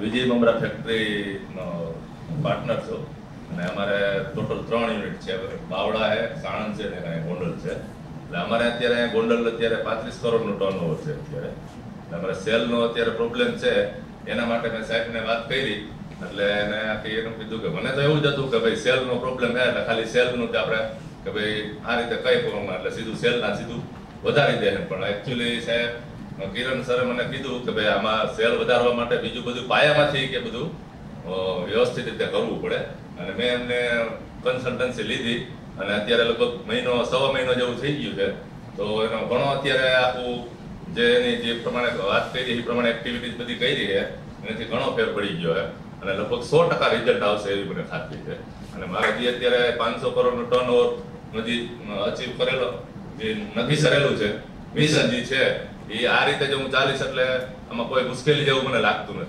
વિજય partner છો. અને અમારે ટોટલ ત્રણ યુનિટ છે. બાવળા છે, સાણંદ છે ને કાંઈ ગોંડલ છે. એટલે અમારે અત્યારે ગોંડલ અત્યારે પાંત્રીસ કરોડનું ટર્ન ઓવર છે અત્યારે. અમારે સેલનો અત્યારે પ્રોબ્લેમ છે. એના માટે મેં સાહેબને વાત કરી. એટલે એને આખી એનું કીધું કે મને તો એવું જ હતું કે ભાઈ સેલનો પ્રોબ્લેમ છે, એટલે ખાલી સેલનું જ આપણે કે ભાઈ આ રીતે કઈ પ્રમાણમાં એટલે સીધું સેલના સીધું વધારી દે પણ એકચ્યુઅલી સાહેબ કિરણ સરે મને કીધું કે ભાઈ આમાં સેલ વધારવા માટે બીજું બધું પાયામાંથી કે બધું વ્યવસ્થિત રીતે કરવું પડે. અને મેં એમને કન્સલ્ટન્સી લીધી અને અત્યારે લગભગ મહિનો, સવા મહિનો જેવું થઈ ગયું છે. તો એનો ઘણો અત્યારે આખું જે એની જે પ્રમાણે વાત કરી, એ પ્રમાણે એક્ટિવિટીઝ બધી કરી છે, એનાથી ઘણો ફેર પડી ગયો છે. અને લગભગ સો ટકા રિઝલ્ટ આવશે એવી મને ખાતરી છે. અને મારે જે અત્યારે પાંચસો કરોડનું ટર્ન ઓવર અચીવ કરેલો જે નક્કી કરેલું છે. મિશન જે છે. એ આ રીતે જો હું ચાલીશ એટલે આમાં કોઈ મુશ્કેલી જેવું મને લાગતું નથી.